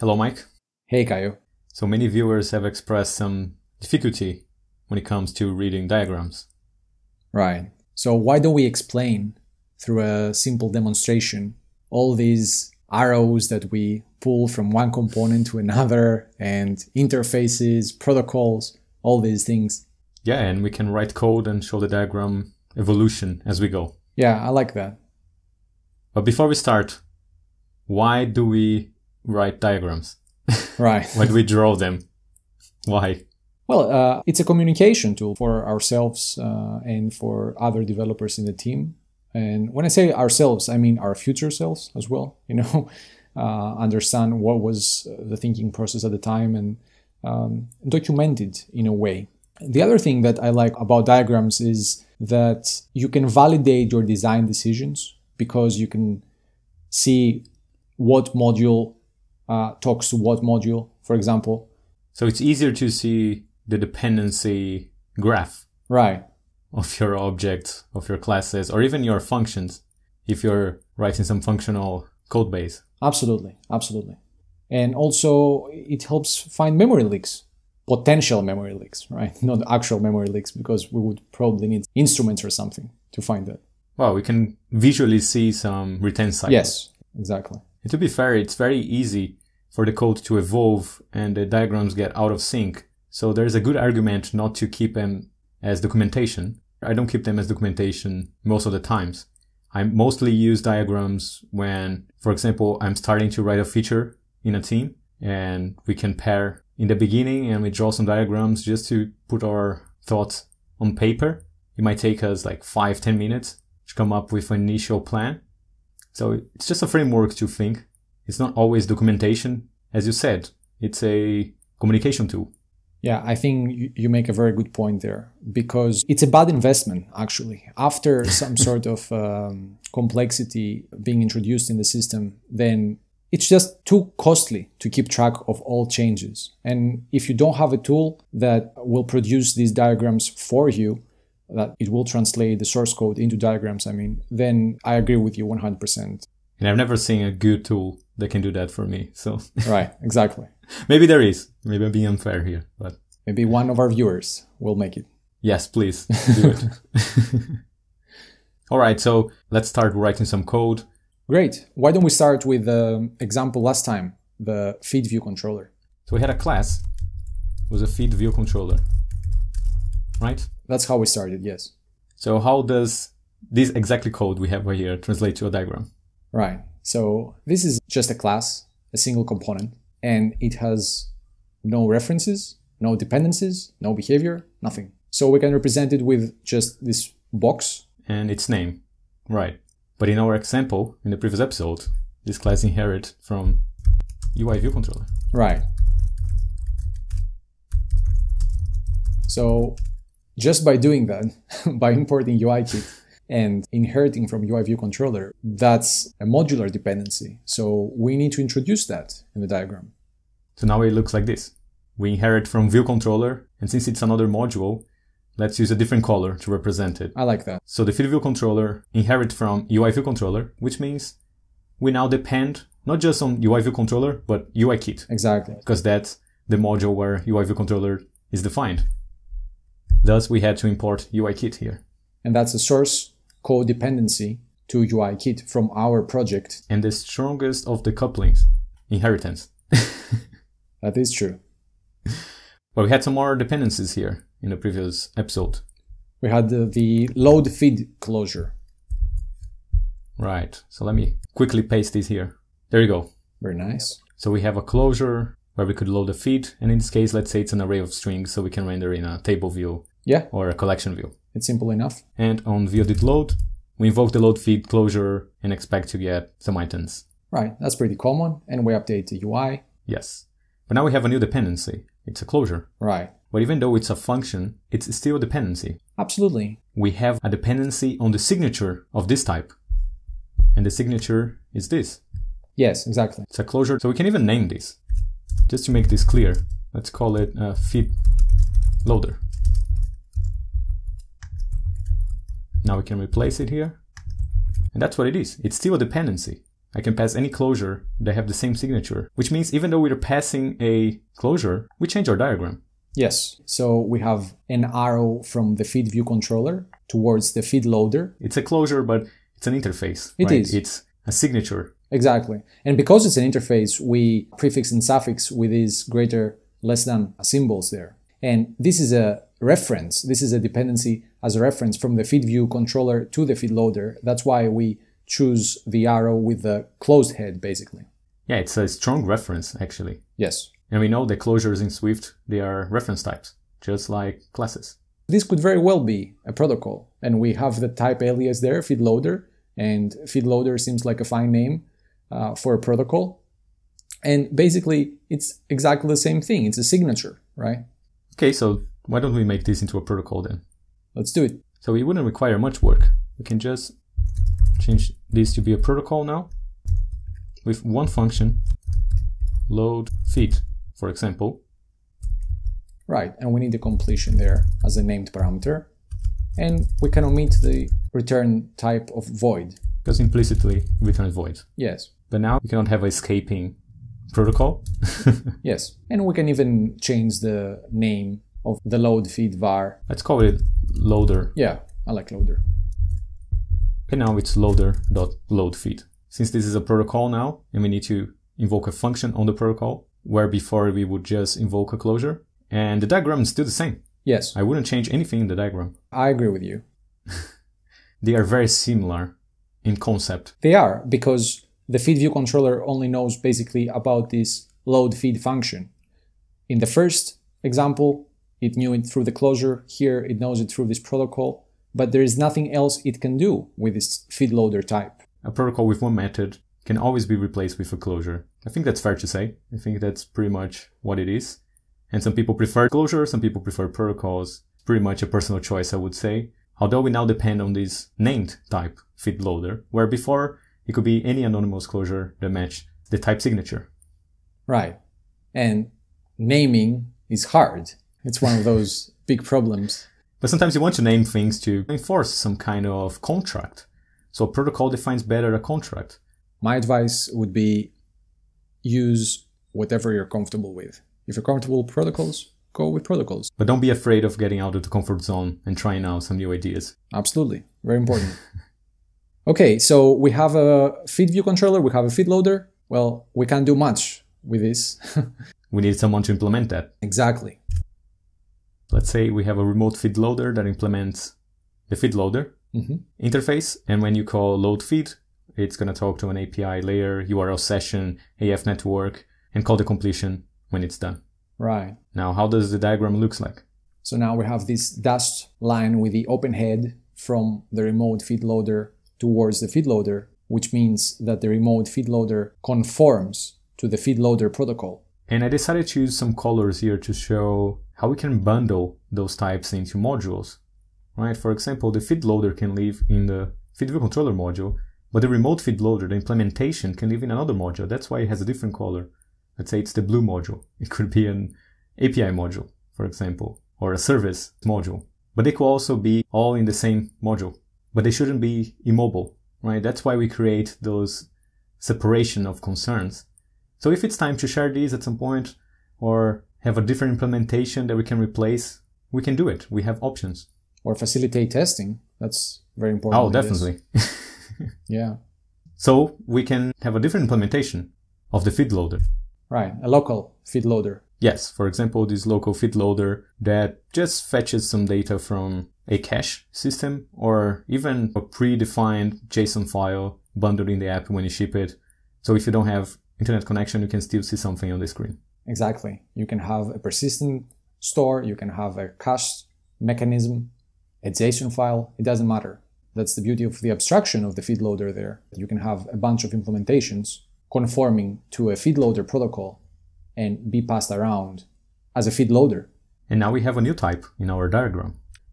Hello, Mike. Hey, Caio. So many viewers have expressed some difficulty when it comes to reading diagrams. Right. So why don't we explain through a simple demonstration all these arrows that we pull from one component to another and interfaces, protocols, all these things. Yeah, and we can write code and show the diagram evolution as we go. Yeah, I like that. But before we start, why do we write diagrams? Right. Do we draw them? Why? Well, uh, it's a communication tool for ourselves uh, and for other developers in the team. And when I say ourselves, I mean our future selves as well. You know, uh, understand what was the thinking process at the time and um, document it in a way. The other thing that I like about diagrams is that you can validate your design decisions because you can see what module uh, talks to what module, for example. So it's easier to see the dependency graph Right. of your objects, of your classes, or even your functions if you're writing some functional code base. Absolutely, absolutely. And also, it helps find memory leaks, potential memory leaks, right? Not actual memory leaks, because we would probably need instruments or something to find that. Well, we can visually see some retain cycles. Yes, exactly. And to be fair, it's very easy for the code to evolve and the diagrams get out of sync. So there's a good argument not to keep them as documentation. I don't keep them as documentation most of the times. I mostly use diagrams when, for example, I'm starting to write a feature in a team and we can pair in the beginning and we draw some diagrams just to put our thoughts on paper. It might take us like five, ten minutes to come up with an initial plan. So it's just a framework to think. It's not always documentation. As you said, it's a communication tool. Yeah, I think you- make a very good point there because it's a bad investment, actually. After some sort of um, complexity being introduced in the system, then it's just too costly to keep track of all changes. And if you don't have a tool that will produce these diagrams for you, that it will translate the source code into diagrams, I mean, then I agree with you 100%. And I've never seen a good tool that can do that for me. So right, exactly. maybe there is. Maybe I'm being unfair here, but Maybe one of our viewers will make it. yes, please do it. All right. So let's start writing some code. Great. Why don't we start with the example last time, the feed view controller? So we had a class it was a feed view controller, right? That's how we started, yes. So how does this exactly code we have right here translate to a diagram? Right. So this is just a class, a single component, and it has no references, no dependencies, no behavior, nothing. So we can represent it with just this box. and its name. Right. But in our example, in the previous episode, this class inherit from UI view controller. Right. So just by doing that, by importing UIKit and inheriting from UI view controller, that's a modular dependency. So we need to introduce that in the diagram. So now it looks like this. We inherit from view controller, and since it's another module, let's use a different color to represent it. I like that. So the feed view controller inherit from UI view controller, which means we now depend not just on UI view controller, but UIKit, Exactly. because that's the module where UI view controller is defined. Thus, we had to import UIKit here. And that's a source code dependency to UIKit from our project. And the strongest of the couplings, inheritance. That is true. But we had some more dependencies here in the previous episode. We had the, the load feed closure. Right. So let me quickly paste this here. There you go. Very nice. So we have a closure where we could load a feed. And in this case, let's say it's an array of strings. So we can render in a table view Yeah, or a collection view. it's simple enough. And on view.load, we invoke the load feed closure and expect to get some items. Right, that's pretty common. And we update the UI. Yes. But now we have a new dependency. It's a closure. Right. But even though it's a function, it's still a dependency. Absolutely. We have a dependency on the signature of this type. And the signature is this. Yes, exactly. It's a closure. So we can even name this. Just to make this clear, let's call it a feed loader. Now we can replace it here. And that's what it is. It's still a dependency. I can pass any closure that have the same signature, which means even though we're passing a closure, we change our diagram. Yes. So we have an arrow from the feed view controller towards the feed loader. It's a closure, but it's an interface. It right? is. It's a signature. Exactly. And because it's an interface, we prefix and suffix with these greater, less than symbols there. And this is a reference. This is a dependency as a reference from the feed view controller to the feed loader. That's why we choose the arrow with the closed head, basically. Yeah, it's a strong reference, actually. Yes. And we know the closures in Swift, they are reference types, just like classes. This could very well be a protocol. And we have the type alias there, feed loader. And feed loader seems like a fine name uh, for a protocol. And basically, it's exactly the same thing. It's a signature, right? Okay, so why don't we make this into a protocol then? Let's do it. So it wouldn't require much work. We can just change this to be a protocol now with one function, load feed, for example. Right, and we need the completion there as a named parameter. And we can omit the return type of void. Because implicitly return void. Yes, But now we cannot have escaping protocol. yes. And we can even change the name of the load feed var. Let's call it loader. Yeah, I like loader. And now it's loader.load feed. Since this is a protocol now, and we need to invoke a function on the protocol, where before we would just invoke a closure, and the diagram is still the same. Yes, I wouldn't change anything in the diagram. I agree with you. They are very similar in concept. They are because the feed view controller only knows basically about this load feed function. In the first example, it knew it through the closure. Here, it knows it through this protocol, but there is nothing else it can do with this feed loader type. A protocol with one method can always be replaced with a closure. I think that's fair to say. I think that's pretty much what it is. And some people prefer closure, some people prefer protocols. Pretty much a personal choice, I would say. Although we now depend on this named type feed loader, where before it could be any anonymous closure that match the type signature. Right. And naming is hard. It's one of those big problems. But sometimes you want to name things to enforce some kind of contract. So a protocol defines better a contract. My advice would be use whatever you're comfortable with. If you're comfortable with protocols, go with protocols. But don't be afraid of getting out of the comfort zone and trying out some new ideas. Absolutely. Very important. okay, so we have a feed view controller, we have a feed loader. Well, we can't do much with this. We need someone to implement that. exactly. Let's say we have a remote feed loader that implements the feed loader hmm interface. And when you call load feed, it's going to talk to an API layer, URL session, AF network, and call the completion when it's done. Right. Now, how does the diagram looks like? So now we have this dashed line with the open head from the remote feed loader towards the feed loader, which means that the remote feed loader conforms to the feed loader protocol. And I decided to use some colors here to show how we can bundle those types into modules. Right? For example, the feed loader can live in the feed view controller module, but the remote feed loader, the implementation, can live in another module. That's why it has a different color. Let's say it's the blue module. It could be an API module, for example, or a service module. But they could also be all in the same module. But they shouldn't be immobile, right? That's why we create those separation of concerns. So if it's time to share these at some point or have a different implementation that we can replace, we can do it. We have options. Or facilitate testing. That's very important. Oh, definitely. Yeah. so we can have a different implementation of the feed loader. Right. A local feed loader. Yes, for example, this local feed loader that just fetches some data from a cache system or even a predefined JSON file bundled in the app when you ship it. So if you don't have internet connection, you can still see something on the screen. Exactly. You can have a persistent store, you can have a cache mechanism, a JSON file, it doesn't matter. That's the beauty of the abstraction of the feed loader there. You can have a bunch of implementations conforming to a feed loader protocol and be passed around as a feed loader. And now we have a new type in our diagram,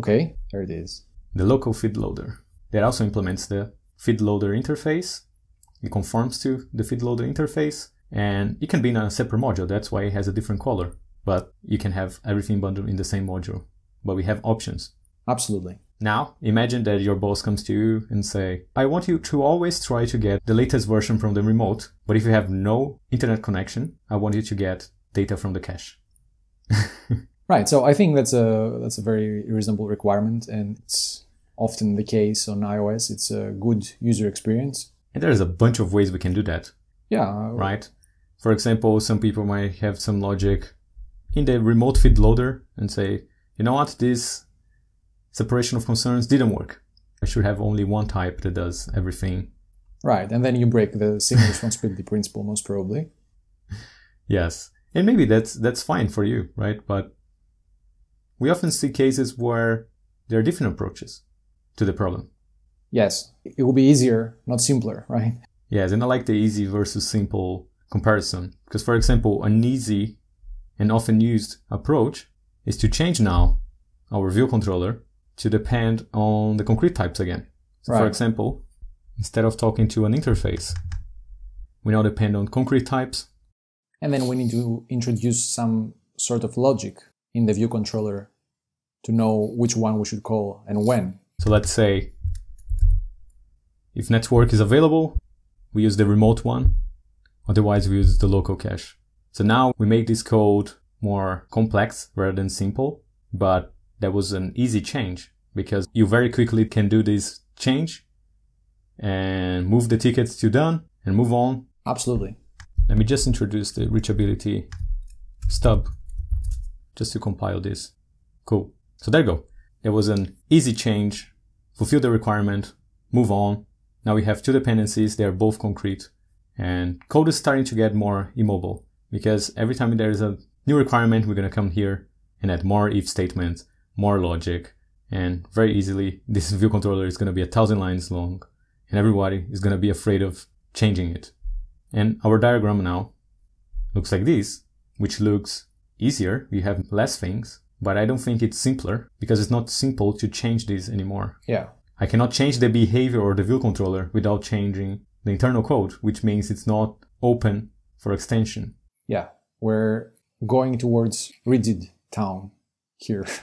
Okay, there it is. the local feed loader. That also implements the feed loader interface. It conforms to the feed loader interface and it can be in a separate module. That's why it has a different color, but you can have everything bundled in the same module. But we have options. Absolutely. Now, imagine that your boss comes to you and say, I want you to always try to get the latest version from the remote, but if you have no internet connection, I want you to get data from the cache. right. So I think that's a that's a very reasonable requirement and it's often the case on iOS. It's a good user experience. And there's a bunch of ways we can do that. Yeah. Right? For example, some people might have some logic in the remote feed loader and say, you know what, this separation of concerns didn't work. I should have only one type that does everything. Right, and then you break the single responsibility principle most probably. Yes. And maybe that's that's fine for you, right? But we often see cases where there are different approaches to the problem. Yes, it will be easier, not simpler, right? Yes, and I like the easy versus simple comparison. Because for example, an easy and often used approach is to change now our view controller to depend on the concrete types again. So right. for example, instead of talking to an interface, we now depend on concrete types. And then we need to introduce some sort of logic in the view controller to know which one we should call and when. So let's say if network is available, we use the remote one. Otherwise, we use the local cache. So now we make this code more complex rather than simple, but that was an easy change because you very quickly can do this change and move the tickets to done and move on. Absolutely. Let me just introduce the reachability stub just to compile this. Cool. So there you go. There was an easy change, fulfill the requirement, move on. Now we have two dependencies. They are both concrete and code is starting to get more immobile because every time there is a new requirement, we're going to come here and add more if statements more logic, and very easily this view controller is going to be a thousand lines long, and everybody is going to be afraid of changing it. And our diagram now looks like this, which looks easier. We have less things, but I don't think it's simpler because it's not simple to change this anymore. Yeah. I cannot change the behavior or the view controller without changing the internal code, which means it's not open for extension. Yeah. We're going towards rigid town here.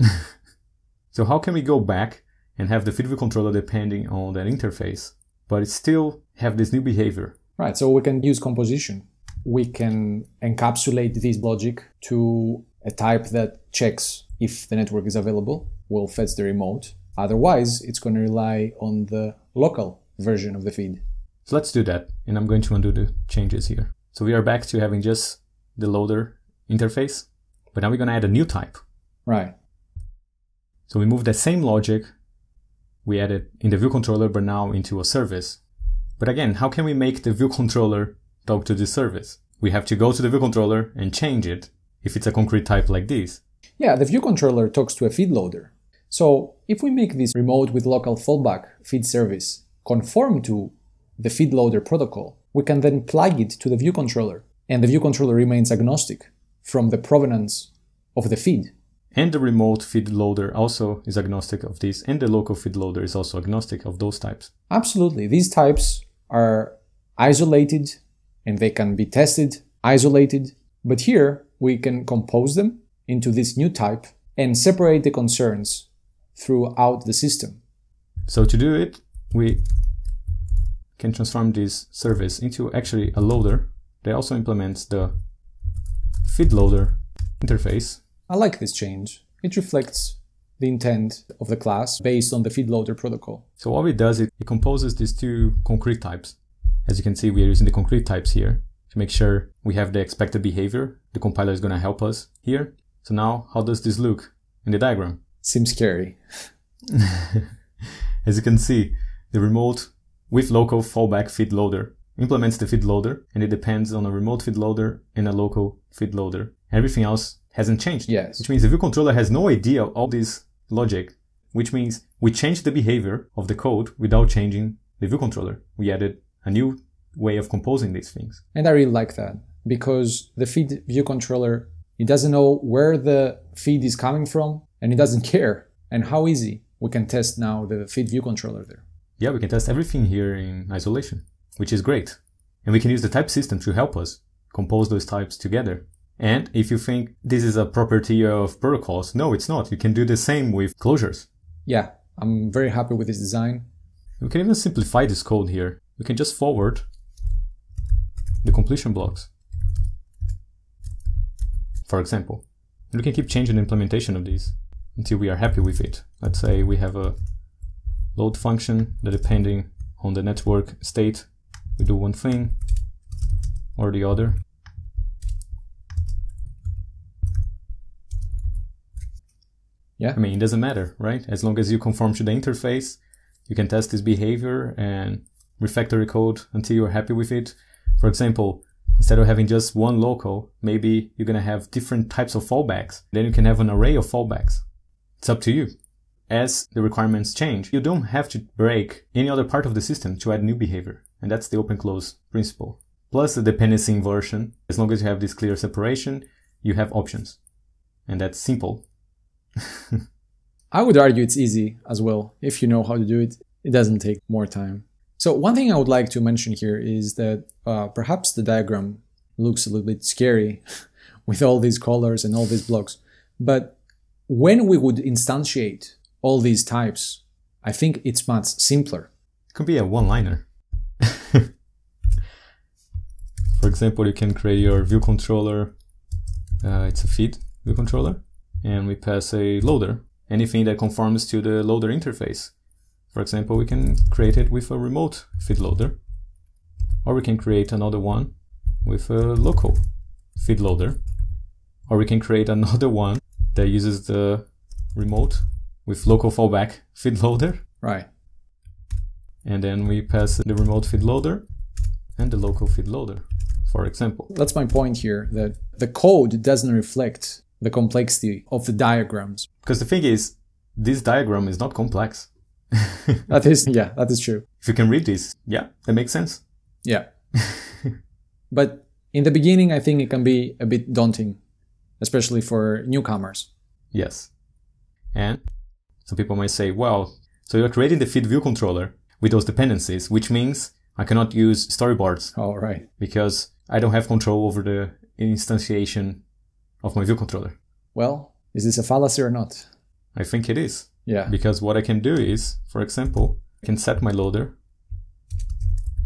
so how can we go back and have the feed controller depending on that interface, but still have this new behavior? Right. So we can use composition. We can encapsulate this logic to a type that checks if the network is available, will fetch the remote. Otherwise, it's going to rely on the local version of the feed. So let's do that. And I'm going to undo the changes here. So we are back to having just the loader interface, but now we're going to add a new type. Right. So we move the same logic we added in the view controller, but now into a service. But again, how can we make the view controller talk to this service? We have to go to the view controller and change it if it's a concrete type like this. Yeah, the view controller talks to a feed loader. So if we make this remote with local fallback feed service conform to the feed loader protocol, we can then plug it to the view controller, and the view controller remains agnostic from the provenance of the feed. And the remote feed loader also is agnostic of this, and the local feed loader is also agnostic of those types. Absolutely. These types are isolated and they can be tested isolated. But here we can compose them into this new type and separate the concerns throughout the system. So to do it, we can transform this service into actually a loader that also implements the feed loader interface I like this change. It reflects the intent of the class based on the feed loader protocol. So what it does, it, it composes these two concrete types. As you can see, we are using the concrete types here to make sure we have the expected behavior. The compiler is going to help us here. So now, how does this look in the diagram? Seems scary. As you can see, the remote with local fallback feed loader implements the feed loader and it depends on a remote feed loader and a local feed loader. Everything else hasn't changed. Yes. Which means the view controller has no idea of all this logic, which means we changed the behavior of the code without changing the view controller. We added a new way of composing these things. And I really like that because the feed view controller, it doesn't know where the feed is coming from and it doesn't care. And how easy we can test now the feed view controller there. Yeah, we can test everything here in isolation, which is great. And we can use the type system to help us compose those types together and if you think this is a property of protocols, no, it's not. You can do the same with closures. Yeah. I'm very happy with this design. We can even simplify this code here. We can just forward the completion blocks. For example, and we can keep changing the implementation of these until we are happy with it. Let's say we have a load function that depending on the network state, we do one thing or the other. Yeah. I mean, it doesn't matter, right? As long as you conform to the interface, you can test this behavior and refactor code until you're happy with it. For example, instead of having just one local, maybe you're going to have different types of fallbacks. Then you can have an array of fallbacks. It's up to you. As the requirements change, you don't have to break any other part of the system to add new behavior. And that's the open close principle. Plus the dependency inversion. As long as you have this clear separation, you have options. And that's simple I would argue it's easy as well. If you know how to do it, it doesn't take more time. So one thing I would like to mention here is that uh, perhaps the diagram looks a little bit scary with all these colors and all these blocks. But when we would instantiate all these types, I think it's much simpler. It could be a one-liner. For example, you can create your view controller. Uh, it's a feed view controller and we pass a loader, anything that conforms to the loader interface. For example, we can create it with a remote feed loader, or we can create another one with a local feed loader, or we can create another one that uses the remote with local fallback feed loader. Right. And then we pass the remote feed loader and the local feed loader, for example. That's my point here that the code doesn't reflect the complexity of the diagrams. Because the thing is, this diagram is not complex. that is, yeah, that is true. If you can read this, yeah, that makes sense. Yeah. but in the beginning, I think it can be a bit daunting, especially for newcomers. Yes. And some people might say, well, so you're creating the feed view controller with those dependencies, which means I cannot use storyboards. Oh, right. Because I don't have control over the instantiation of my view controller. Well, is this a fallacy or not? I think it is. Yeah. Because what I can do is, for example, I can set my loader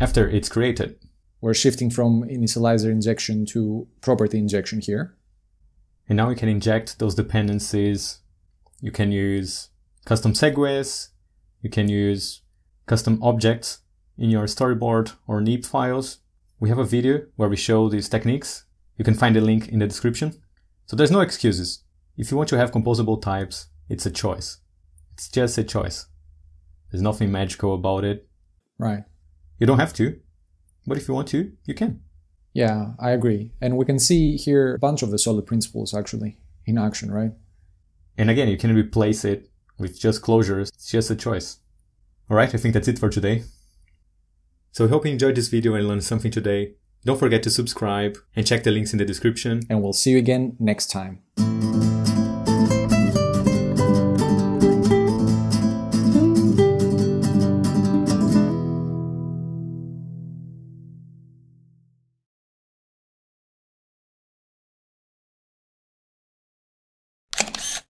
after it's created. We're shifting from initializer injection to property injection here. And now we can inject those dependencies. You can use custom segues. You can use custom objects in your storyboard or NIB files. We have a video where we show these techniques. You can find the link in the description. So there's no excuses. If you want to have composable types, it's a choice. It's just a choice. There's nothing magical about it. Right. You don't have to, but if you want to, you can. Yeah, I agree. And we can see here a bunch of the solid principles actually in action, right? And again, you can replace it with just closures. It's just a choice. Alright, I think that's it for today. So I hope you enjoyed this video and learned something today. Don't forget to subscribe and check the links in the description. And we'll see you again next time.